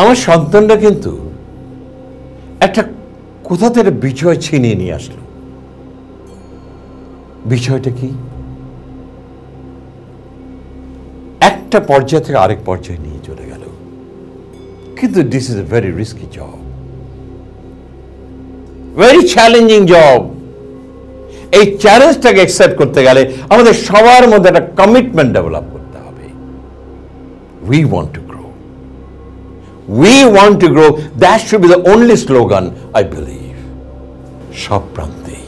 আমার সন্তানরা কিন্তু একটা কোথা থেকে বিষয় ছিনিয়ে নিয়ে আসলো? বিষয়টা কি? একটা পর্যায় থেকে আরেক পর্যায়ে নিয়ে চলে গেল। কিন্তু this is a very risky job very challenging job এই চ্যালেঞ্জটাকে অ্যাকসেপ্ট করতে গেলে আমাদের সবার মধ্যে একটা কমিটমেন্ট ডেভেলপ করতে হবে। We want we want to grow that should be the only slogan I believe সব প্রান্তেই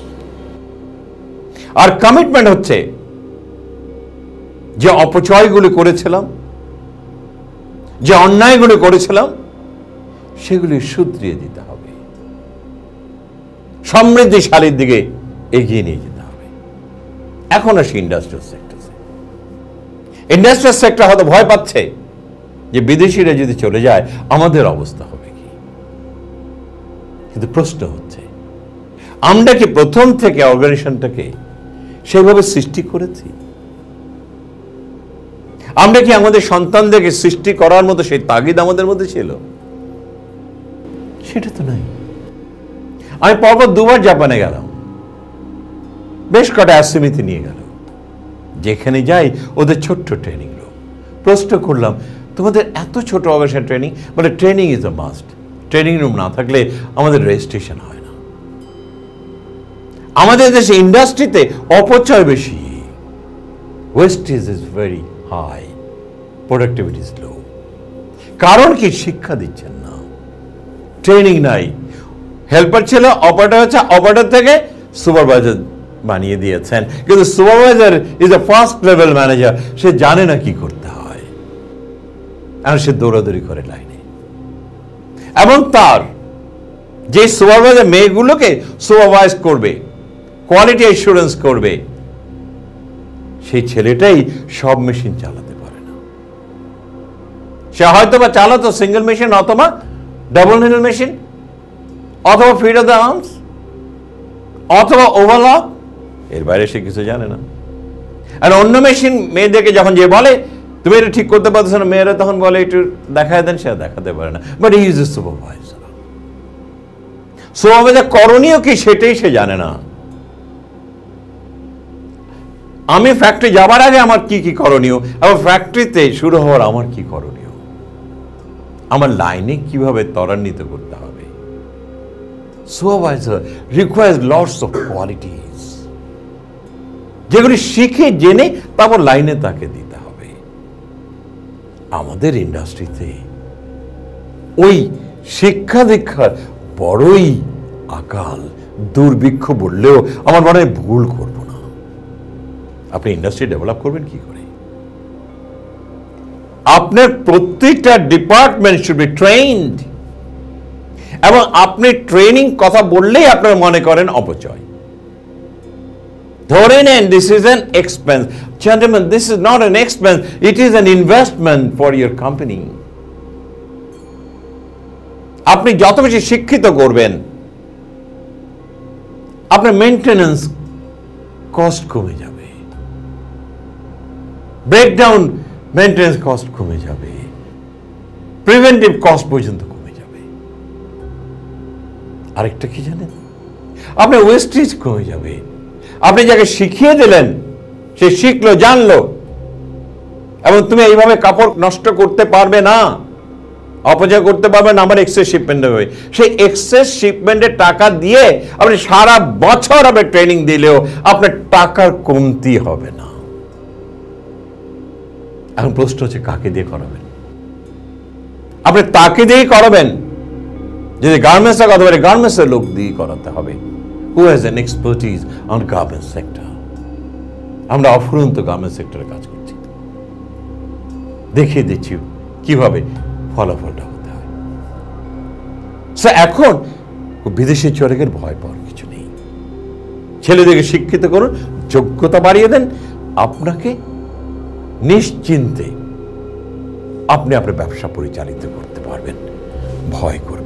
আর কমিটমেন্ট হচ্ছে যে অপচয়গুলি করেছিলাম, যে অন্যায়গুলি করেছিলাম, সেগুলি শুধরিয়ে দিতে হবে। সমৃদ্ধিশালীর দিকে এগিয়ে নিয়ে যেতে হবে। এখন আসি ইন্ডাস্ট্রিয়াল সেক্টরে ইন্ডাস্ট্রিয়াল সেক্টর হয়তো ভয় পাচ্ছে। যে বিদেশিরা যদি চলে যায়, আমাদের অবস্থা হবে কি? কিন্তু প্রশ্ন হচ্ছে, আমরা কি প্রথম থেকে অর্গানাইজেশনটাকে সেভাবে সৃষ্টি করেছি? আমরা কি আমাদের সন্তানদেরকে সৃষ্টি করার মতো সেই তাগিদ আমাদের মধ্যে ছিল? সেটা তো নাই। আমি পরপর দুবার জাপানে গেলাম। বেশ কটা অ্যাসিমিতে নিয়ে গেল যেখানে যাই, ওদের ছোট্ট ট্রেনিং রুম। প্রশ্ন করলাম তোমাদের এত ছোট অবস্থায় ট্রেনিং বলে training is a must training room না থাকলে আমাদের রেজিস্ট্রেশন হয় না। আমাদের দেশে ইন্ডাস্ট্রিতে অপচয় বেশি। Wastage is very high productivity is low কারণ কি? শিক্ষা দিচ্ছেন না। ট্রেনিং নাই। হেল্পার ছিল অপারেটর হচ্ছে অপারেটর থেকে সুপারভাইজার বানিয়ে দিয়েছেন। কিন্তু supervisor is a first level manager সে জানে না কি করতে হয়। আর সে দৌড়াদৌড়ি করে লাইনে। এবং তার যে সুপারভাইজার মেয়েগুলোকে সুপারভাইজ করবে কোয়ালিটি অ্যাসুরেন্স করবে, সেই ছেলেটাই সব মেশিন চালাতে পারে না। সে হয়তো বা চালাতো সিঙ্গেল মেশিন অথবা ডাবল নিডল মেশিন অথবা ফিড অফ দ্য আর্মস অথবা ওভারলক এর বাইরে সে কিছু জানে না। আর অন্য মেশিন মেয়েদেরকে যখন যে বলে তুমি এটা ঠিক করতে পারছ না, মেয়েরা তখন বলে, একটু দেখায় দেন, সে দেখাতে পারে না। But is a supervisor supervisor করণীয় কি সেটাই সে জানে না। আমি ফ্যাক্টরি যাবার আগে আমার কি কি করণীয়? এবং ফ্যাক্টরিতে শুরু হওয়ার আমার কি করণীয়? আমার লাইনে কীভাবে ত্বরান্বিত করতে হবে? Supervisor requires lots of qualities যেগুলি শিখে, জেনে, তারপর লাইনে তাকে দিতে আমাদের ইন্ডাস্ট্রিতে ওই শিক্ষা দীক্ষার বড়ই আকাল, দুর্ভিক্ষ বললেও আমার মনে ভুল করব না। আপনি ইন্ডাস্ট্রি ডেভেলপ করবেন কি করে? আপনার প্রত্যেকটা ডিপার্টমেন্ট শুড বি ট্রেন্ড এবং আপনি ট্রেনিং কথা বললেই আপনার মনে করেন অপচয়। ধরে নেন this is an expense gentlemen this is not an expense it is an investment for your company আপনি যত বেশি শিক্ষিত করবেন, আপনার মেনটেন্যান্স কস্ট কমে যাবে। ব্রেকডাউন মেনটেন্যান্স কস্ট কমে যাবে। প্রিভেন্টিভ কস্ট পর্যন্ত কমে যাবে। আরেকটা কি জানেন? আপনার ওয়েস্টেজ কমে যাবে। আপনি যাকে শিখিয়ে দিলেন, সে শিখলো, জানলো। এবং তুমি এইভাবে কাপড় নষ্ট করতে পারবে না, অপচয় করতে পারবেন আমার এক্সেস শিপমেন্ট হবে সেই এক্সেস শিপমেন্টের টাকা দিয়ে আপনি সারা বছর আপনি ট্রেনিং দিলেও আপনার টাকার কমতি হবে না। এখন প্রশ্ন হচ্ছে, কাকে দিয়ে করাবেন? আপনি তাকে দিয়েই করাবেন। যদি গার্মেন্টসের কথা বলে গার্মেন্টসের লোক দিয়ে করাতে হবে। Who has an expertise on garments sector আমরা অফুরন্ত গার্মেন্টস সেক্টরে কাজ করছি। দেখিয়ে দিচ্ছি কীভাবে ফলাফলটা হতে হয়। সো এখন বিদেশি চরেকের ভয় পাওয়ার কিছু নেই। ছেলেদেরকে শিক্ষিত করুন, যোগ্যতা বাড়িয়ে দেন। আপনাকে নিশ্চিন্তে আপনি আপনার ব্যবসা পরিচালিত করতে পারবেন। ভয় করবেন